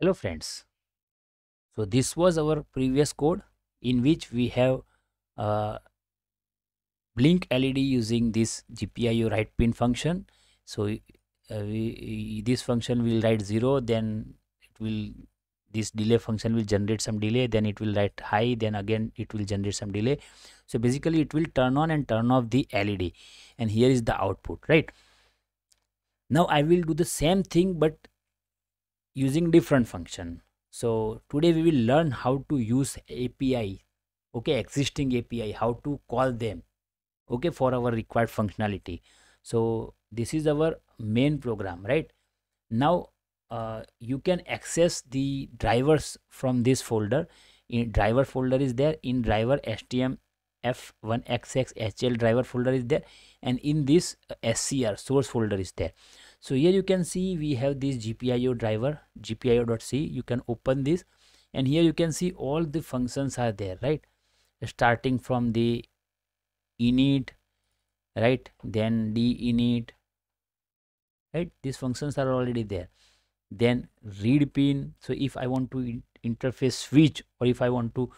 hello friends. So this was our previous code in which we have uh, blink led using this gpio write pin function. So uh, we, this function will write 0 then it will this delay function will generate some delay then it will write high then again it will generate some delay. So basically it will turn on and turn off the led and here is the output right? Now i will do the same thing but using different function. So today we will learn how to use api okay existing api how to call them okay for our required functionality. So this is our main program right? Now uh, you can access the drivers from this folder. In driver folder is there in driver stm f1xx hl driver folder is there and in this uh, scr source folder is there so here you can see we have this gpio driver gpio.c you can open this and here you can see all the functions are there right? Starting from the init right? Then d init right? These functions are already there. Then read pin. So if i want to interface switch or if i want to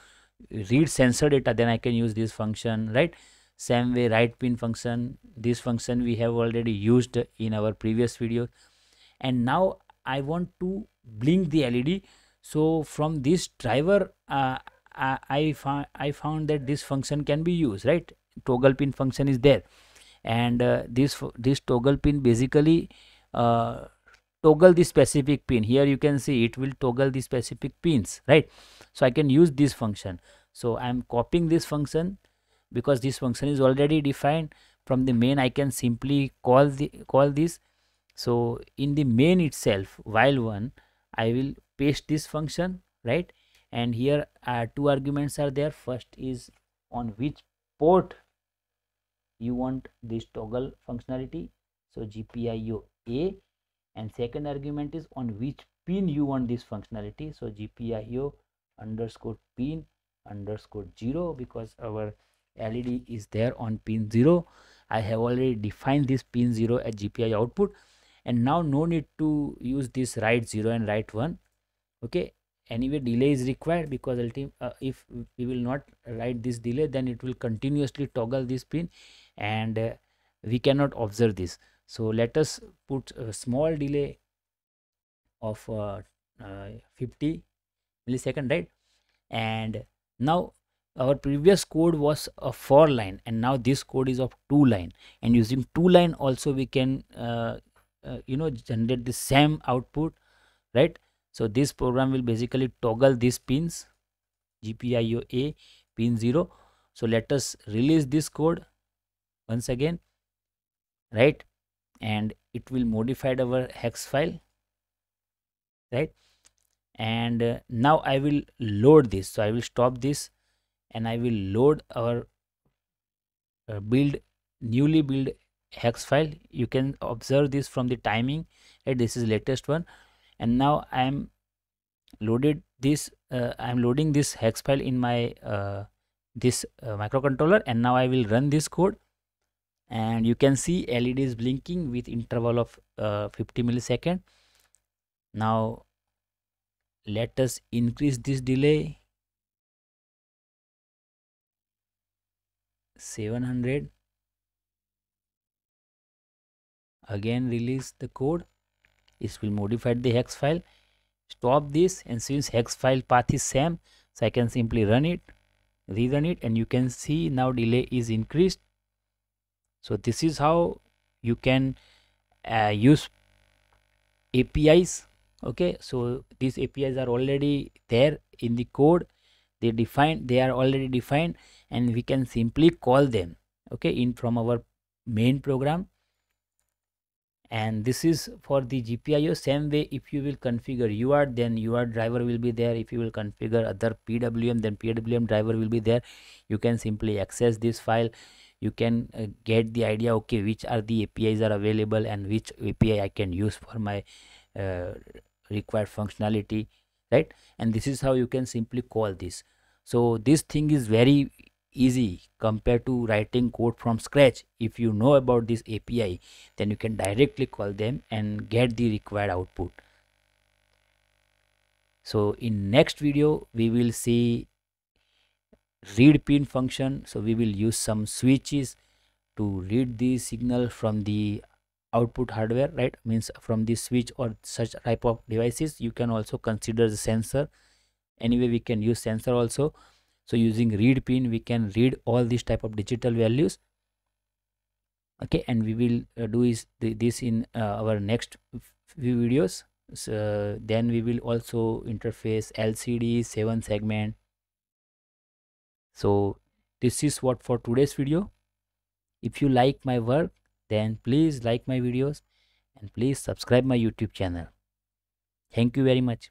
read sensor data then i can use this function right same way write pin function this function we have already used in our previous video. And now i want to blink the led so from this driver uh, I, I found that this function can be used right? Toggle pin function is there. And uh, this this toggle pin basically uh, toggle the specific pin. Here you can see it will toggle the specific pins right? So i can use this function. So i'm copying this function because this function is already defined from the main. I can simply call the call this. So in the main itself while one I will paste this function right? And here uh, two arguments are there. First is on which port you want this toggle functionality. So GPIO A. And second argument is on which pin you want this functionality. So GPIO underscore pin underscore 0 because our LED is there on pin 0. I have already defined this pin 0 as GPI output and now no need to use this write 0 and write 1. Okay. Anyway, delay is required because uh, if we will not write this delay then it will continuously toggle this pin and uh, we cannot observe this. So let us put a small delay of uh, uh 50 millisecond right and now our previous code was a four line and now this code is of two line. And using two line also we can uh, uh, you know generate the same output right? So this program will basically toggle these pins gpio a pin 0 so let us release this code once again right? And it will modify our hex file right? And uh, now i will load this. So i will stop this and I will load our uh, build newly build hex file. You can observe this from the timing. This is latest one. And now I am loaded this uh, I am loading this hex file in my uh, this uh, microcontroller. And now I will run this code. And you can see LED is blinking with interval of uh, 50 millisecond. Now let us increase this delay 700 again release the code. It will modify the hex file. Stop this and since hex file path is same so i can simply run it rerun it and you can see now delay is increased. So this is how you can uh, use apis okay so these apis are already there in the code they define they are already defined and we can simply call them okay in from our main program. And this is for the GPIO same way if you will configure UART then UART driver will be there. If you will configure other PWM then PWM driver will be there. You can simply access this file. You can uh, get the idea okay which are the APIs are available and which API I can use for my uh, required functionality right? And this is how you can simply call this. So this thing is very easy compared to writing code from scratch. If you know about this api then you can directly call them and get the required output. So in next video we will see read pin function. So we will use some switches to read the signal from the output hardware right? Means from the switch or such type of devices you can also consider the sensor. Anyway we can use sensor also. So using read pin we can read all these type of digital values. Okay and we will uh, do is th this in uh, our next few videos. So then we will also interface lcd 7 segment. So this is what for today's video. If you like my work then please like my videos and please subscribe my youtube channel. Thank you very much